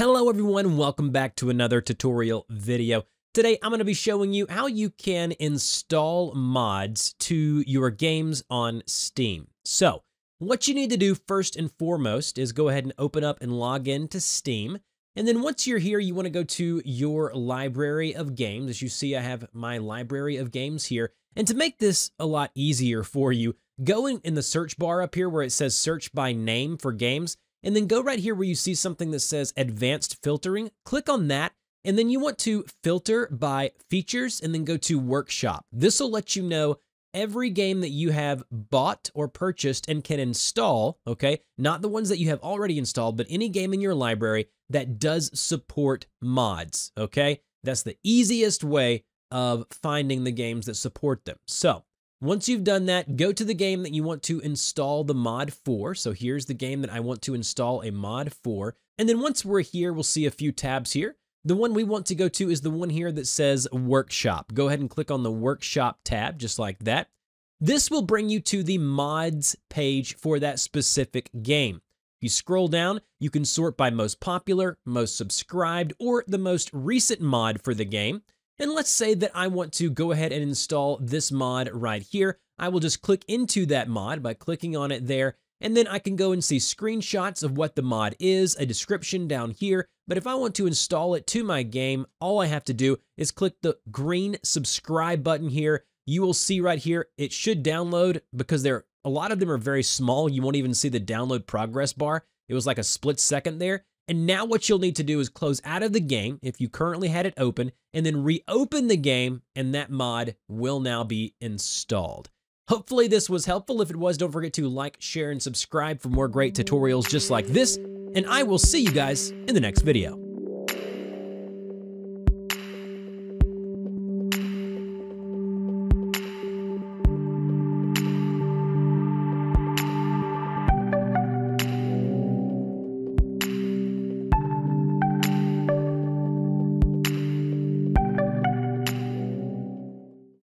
Hello everyone, welcome back to another tutorial video. Today I'm going to be showing you how you can install mods to your games on Steam. So, what you need to do first and foremost is go ahead and open up and log in to Steam. And then once you're here, you want to go to your library of games. As you see, I have my library of games here. And to make this a lot easier for you, go in, in the search bar up here where it says search by name for games and then go right here where you see something that says advanced filtering. Click on that. And then you want to filter by features and then go to workshop. This will let you know every game that you have bought or purchased and can install, okay? Not the ones that you have already installed, but any game in your library that does support mods, okay? That's the easiest way of finding the games that support them. So once you've done that, go to the game that you want to install the mod for. So here's the game that I want to install a mod for. And then once we're here, we'll see a few tabs here. The one we want to go to is the one here that says Workshop. Go ahead and click on the Workshop tab, just like that. This will bring you to the mods page for that specific game. If you scroll down, you can sort by most popular, most subscribed, or the most recent mod for the game. And let's say that I want to go ahead and install this mod right here. I will just click into that mod by clicking on it there, and then I can go and see screenshots of what the mod is, a description down here. But if I want to install it to my game, all I have to do is click the green subscribe button here. You will see right here, it should download because there a lot of them are very small. You won't even see the download progress bar. It was like a split second there. And now what you'll need to do is close out of the game if you currently had it open and then reopen the game and that mod will now be installed. Hopefully this was helpful. If it was, don't forget to like, share, and subscribe for more great tutorials just like this. And I will see you guys in the next video.